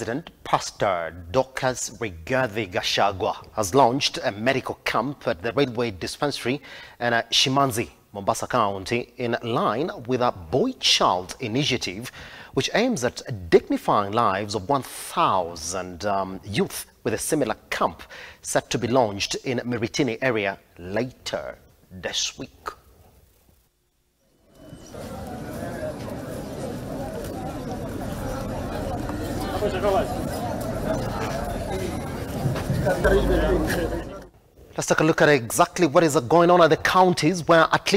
President Pastor Dorcas Rigathi Gachagua has launched a medical camp at the Railway Dispensary in uh, Shimanzi, Mombasa County, in line with a Boy Child initiative which aims at dignifying lives of 1,000 um, youth with a similar camp set to be launched in Miritini area later this week. Let's take a look at exactly what is going on at the counties where at least